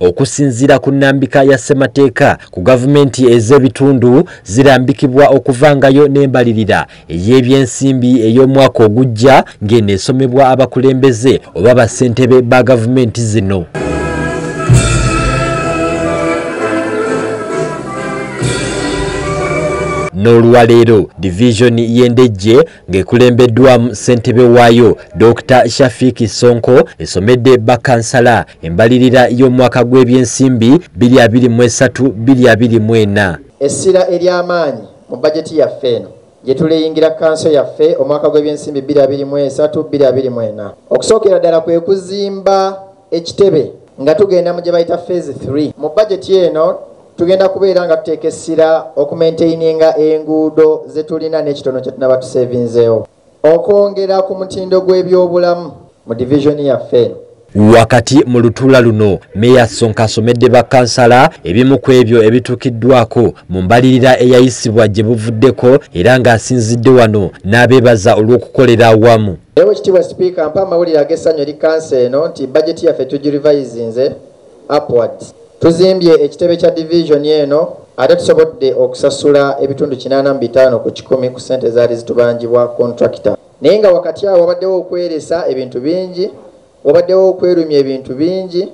okusinziira ku nnambika ya ssemateeka ku gavumenti ez'ebitundu zirambikibwa okuvangayo n'embalirira ey'ebyensimbi ey'omwaka ogujja ng'eneesomebwa abakulembeze oba bassentebe ba gavumenti zino n'olwaleero. Divisioni y'endejje ng'ekulembeddwamu ssentebe waayo dr shafiki sonko esomedde bakansala embalirira y'omwaka gw'ebyensimbi 2023-2024 essira ery'amaanyi mu bajeti yaffe eno gye tuliyingira kanso yaffe omwaka gw'ebyensimbi 2023-2024 okusookera ddala kwe kuzimba ekitebe nga tugenda mu gye bayita phase 3 mu bajeti eno tugenda kubeera nga tuteeka essira okumaintaininga enguudo zetulina n'ekitono kye tunaba tusevinzeewo okwongera ku mutindo gw'ebyobulamu mu divisioni yaffe wakati mu lutuula luno meya sonka asomedde bakansala ebimu ku ebyo ebituukiddwako mu mbalirira eyayisibwa gye buvuddeko era ng'asinzidde wano n'abeebaza olw'okukolera awamu. Ewe ekitiibwa sipiika mpa amawulire ag'essanyu eri kansa eno nti bajeti yaffe tugirivayizinze upwards tuzimbye ekitebe kya divisioni eno ate tusobodde okusasula ebitundu 85 ku 1 ku sente ezaali zitubangibwa contractor naye nga wakati awo wabaddewo okweresa ebintu bingi wabaddewo okwerumya ebintu bingi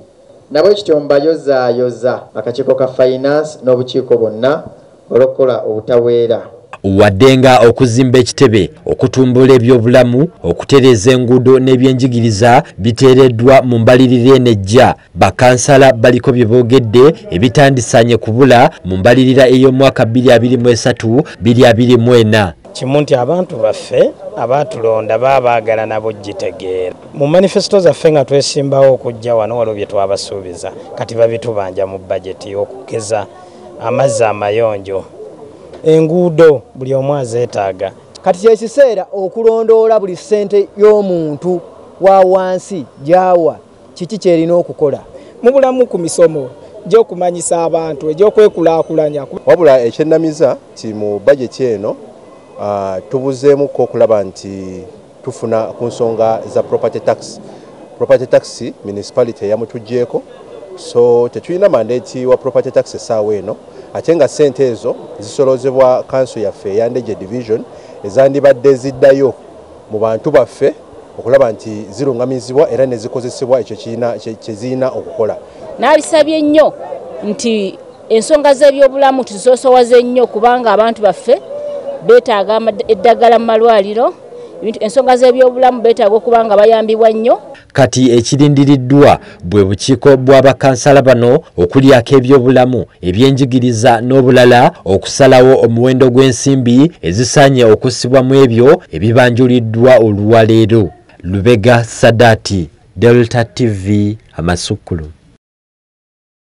nabwe kityo mbayozaayoza akakiiko ka finance n'obukiiko bwonna olw'okukola obutaweera wadde nga okuzimba ekitebe okutumbula ebyobulamu okutereeza enguudo n'ebyenjigiriza biteereddwa mu mbalirira enejja. Bakansala baliko bye boogedde ebitandisanye kubula mu mbalirira ey'omwaka 2023-2024 kimu nti abantu baffe abaatulonda baba baagala nabo gitegeera mu manifesito zaffe nga twesimbawo okujja wano waliwo bye twabasuubiza. Kati babitubanja mu bajeti okugeza amazzi amayonjo enguudo buli omu azeetaaga. Kati kyekiseera okulondoola buli ssente y'omuntu wa wansi gyawa kiki kyerina okukola? Mu bulamu ku misomo gyokumanyisa abantu egyokwekulaakulanya wabula ekyennamiza ti mu bajeti eno tubuzeemuko okulaba nti tufuna ku nsonga za property tax. Property tax municipality eyamutugjeeko so tetulina mandeeti wa property tax essaawa eno ate nga ssente ezo zisolozebwa kanso yaffe eyandege division ezandibadde ziddayo mu bantu baffe okulaba nti zirungamizibwa era nezikozesebwa ekyo kyezirina okukola. Naalisabye nnyo nti ensonga z'ebyobulamu tuzisosowaze nnyo kubanga abantu baffe beetaaga eddagala mu malwaliro. Ensonga z'ebyobulamu beetaaga okuba nga bayambibwa nnyo kati ekirindiriddwa bwe bukiiko bw'abakansala bano okulyako ebyobulamu ebyenjigiriza n'obulala okusalawo omuwendo gw'ensimbi ezisaanye okussibwa mu ebyo ebibanjuliddwa olwaleero. Lubega sadaati delta tv amasukulu